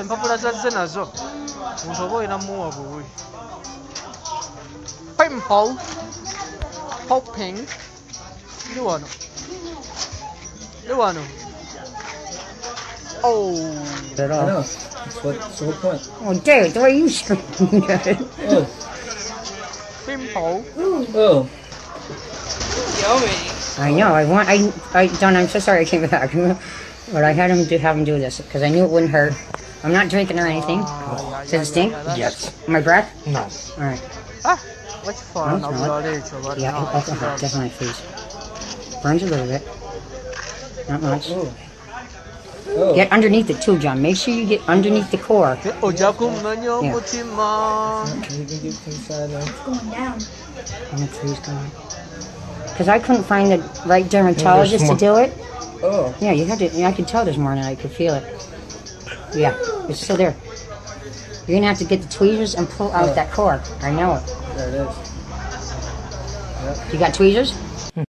impapuro ah, ah, zazise nazo umuntu oboye namuwa kuwe pimple popping ndi wano ndi wano oh At I all. know. That's what. That's the whole point. Oh, dude, the way you screamed at it. Oh. pimple Oh. Yummy. I know. I want. I. I. Don. I'm so sorry I came back, but I had him do have him do this because I knew it wouldn't hurt. I'm not drinking or anything. Does it stink? Yes. My breath? No. All right. Ah, what's fun? No, I'll it's be not. all there, but Yeah, no, it also it's hurt. not. Just my face. Burns a little bit. Not much. Oh. Oh. Get underneath it too, John. Make sure you get underneath the core. ojja kumanya Yeah. omutima You can get inside now. Going down. And the tree's going. Because I couldn't find the right dermatologist to do it. Oh. Yeah, you had to. I could tell there's this morning. I could feel it. Yeah, it's still there. You're gonna have to get the tweezers and pull out Yeah. that core. I know it. There it is. You got tweezers?